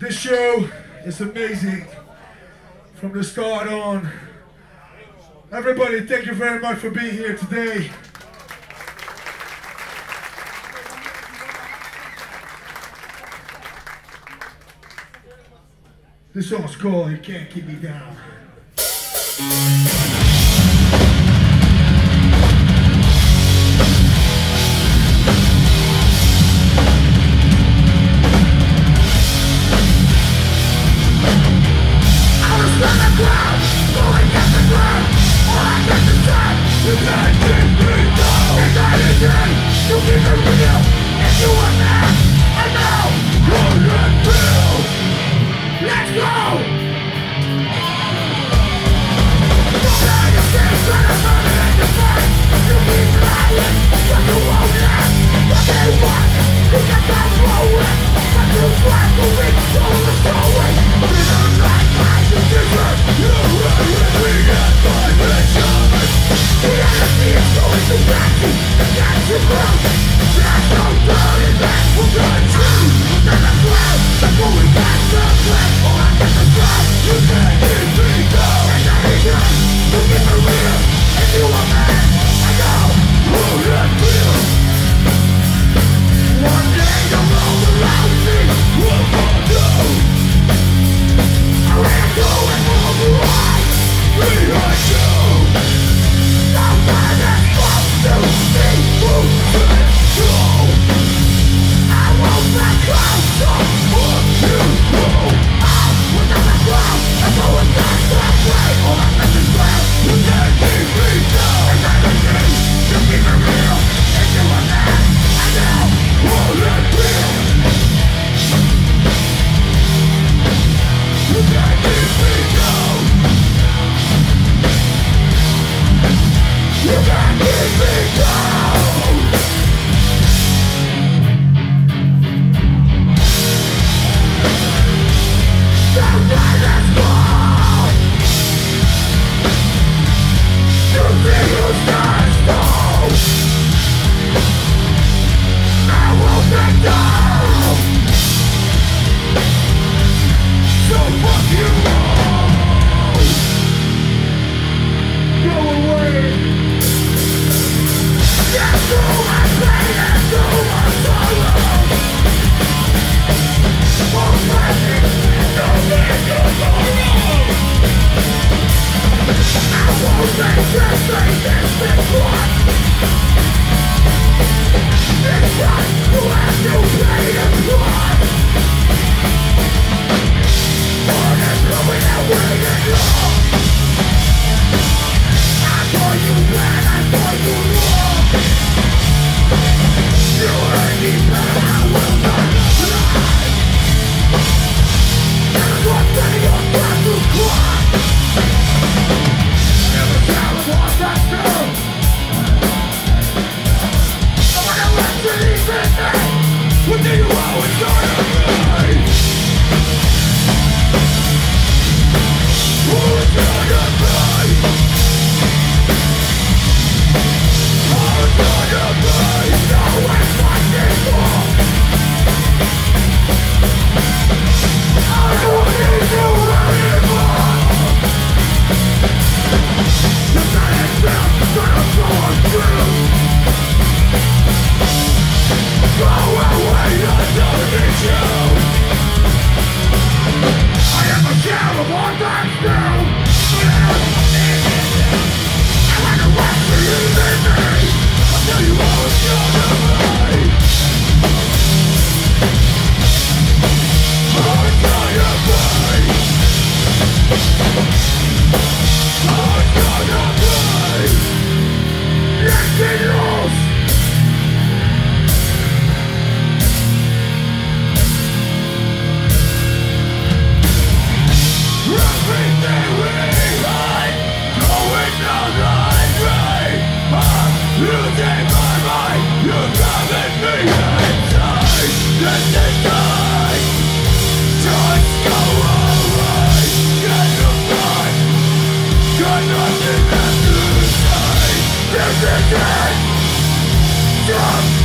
This show is amazing from the start on. Everybody, thank you very much for being here today. This song's called You Can't Keep Me Down.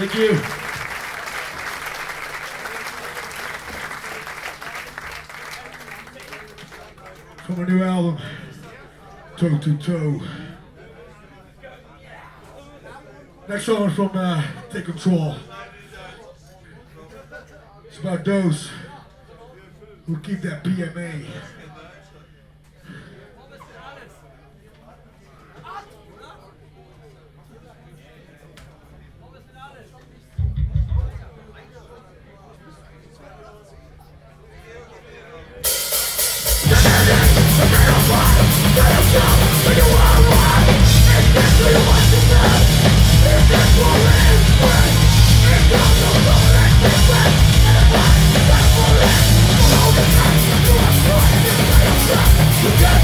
Thank you. From a new album, Toe to Toe. Next song from uh, Take Control. It's about those who keep that. It's You got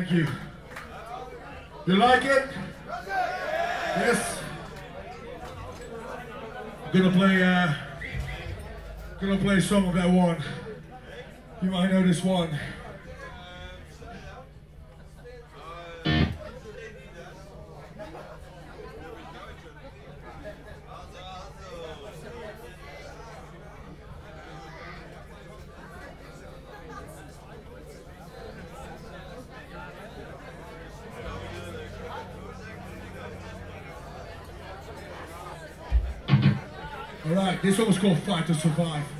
Thank you. You like it? Yes. I'm gonna play uh gonna play a song of that one. You might know this one. This was called Fight to Survive.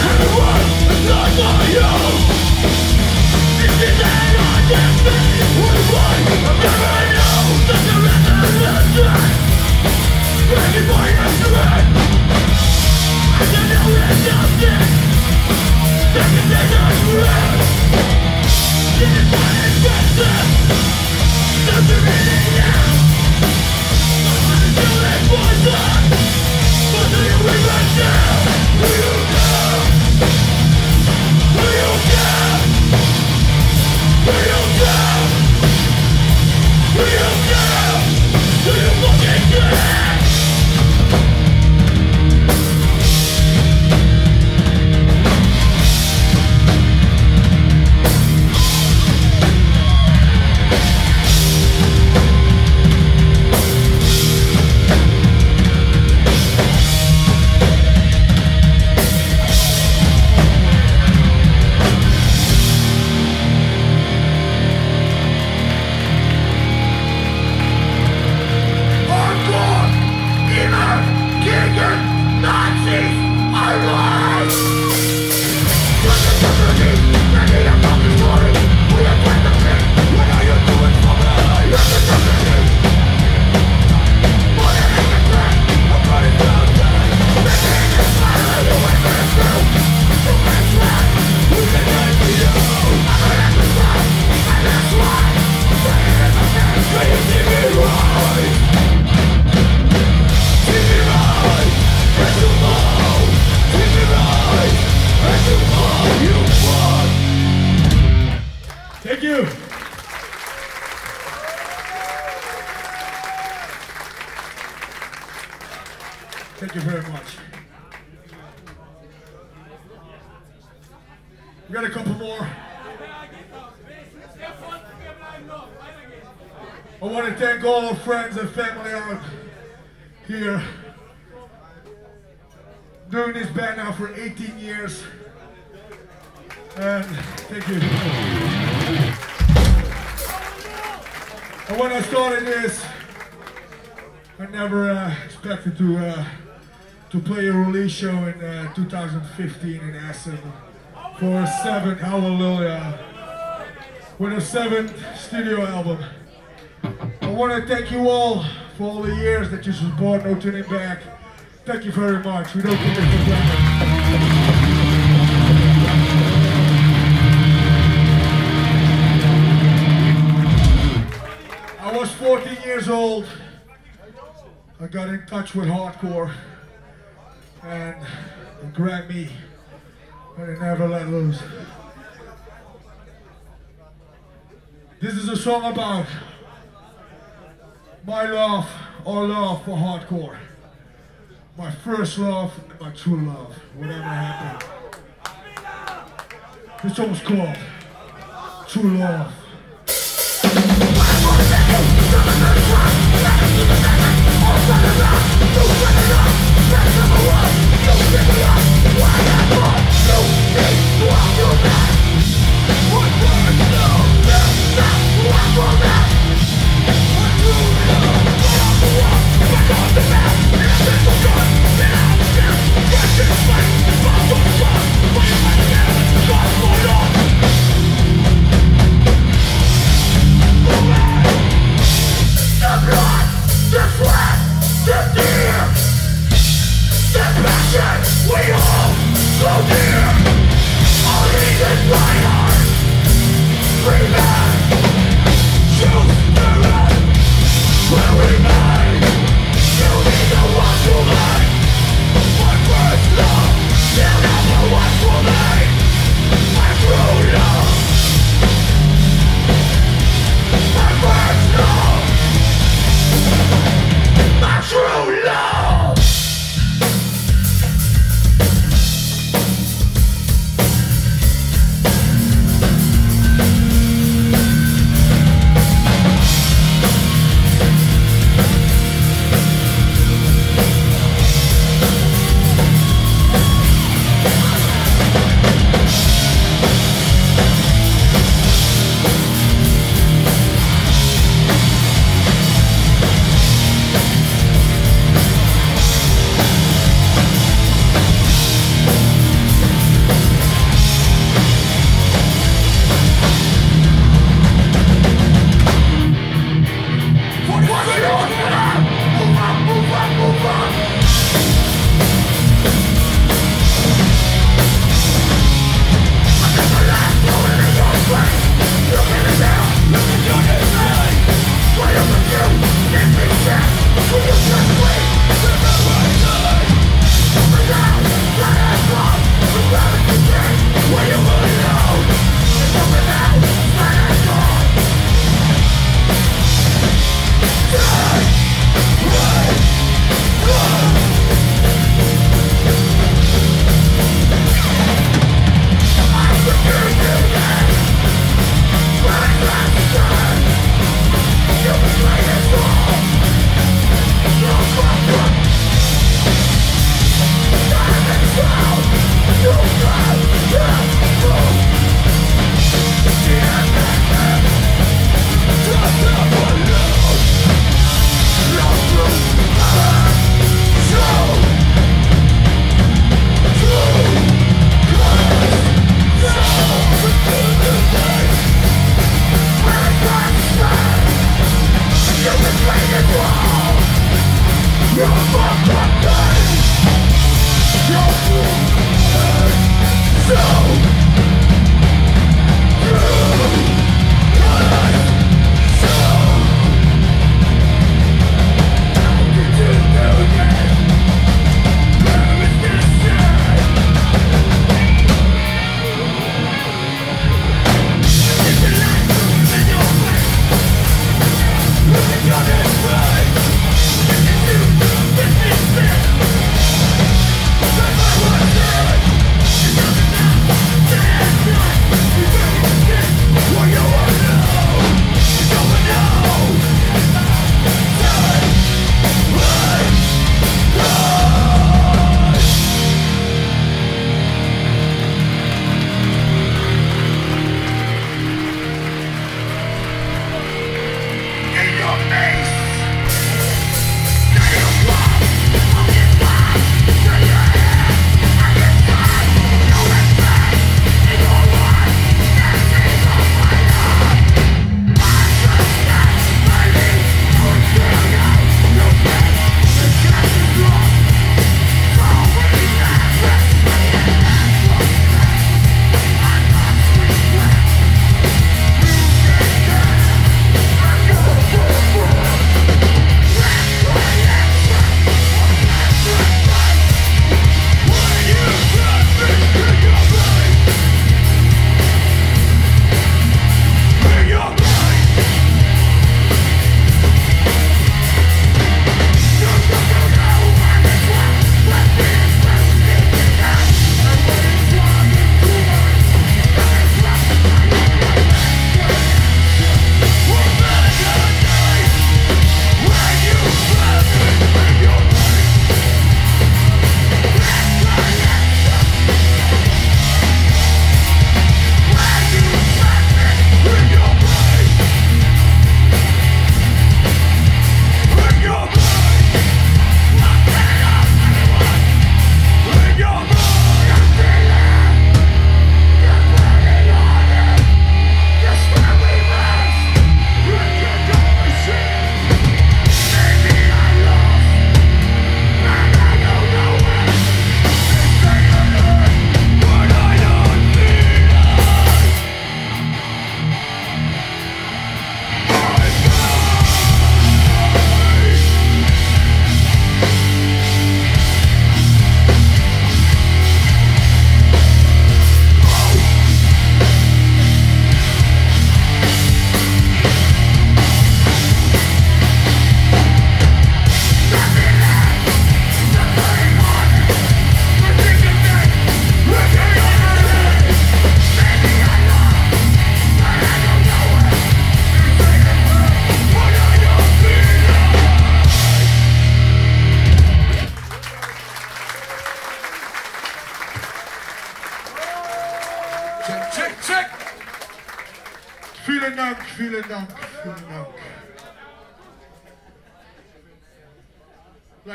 Yeah. We got a couple more. I want to thank all our friends and family out here. Doing this band now for 18 years. And thank you. And when I started this, I never uh, expected to uh, to play a release show in uh, 2015 in Essen for a seventh Hallelujah with a seventh studio album. I want to thank you all for all the years that you support No Turning Back. Thank you very much. We don't take it for granted. I was 14 years old. I got in touch with hardcore and grabbed me it never let loose. This is a song about my love, our love for hardcore. My first love and my true love, whatever happened. This song's called True Love. We all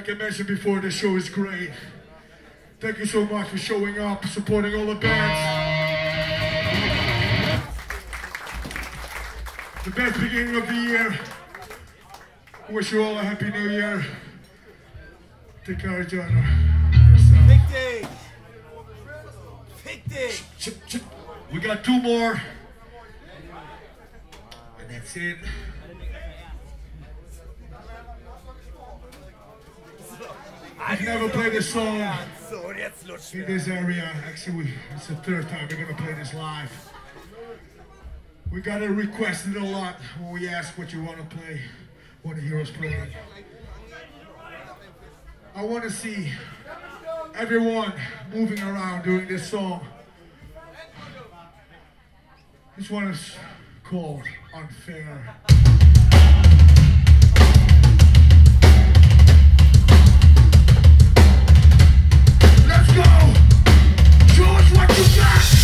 Like I mentioned before, the show is great. Thank you so much for showing up, supporting all the bands. The best beginning of the year. Wish you all a happy new year. Take care of each other. We got two more. And that's it. I've never played this song in this area. Actually, it's the third time we're gonna play this live. We got it requested a lot when we ask what you want to play, what the heroes play. I want to see everyone moving around during this song. This one is called Unfair. what you got.